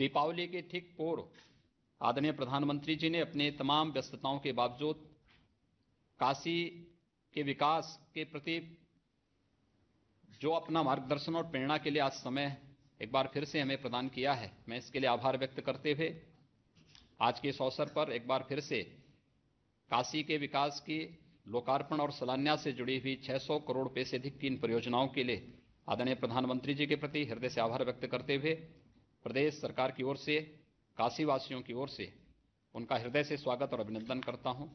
दीपावली के ठीक पूर्व आदरणीय प्रधानमंत्री जी ने अपने तमाम व्यस्तताओं के बावजूद काशी के विकास के प्रति जो अपना मार्गदर्शन और प्रेरणा के लिए आज समय एक बार फिर से हमें प्रदान किया है, मैं इसके लिए आभार व्यक्त करते हुए आज के इस अवसर पर एक बार फिर से काशी के विकास की लोकार्पण और शिलान्यास से जुड़ी हुई 600 करोड़ रुपये से अधिक की इन परियोजनाओं के लिए आदरणीय प्रधानमंत्री जी के प्रति हृदय से आभार व्यक्त करते हुए प्रदेश सरकार की ओर से, काशीवासियों की ओर से उनका हृदय से स्वागत और अभिनंदन करता हूँ।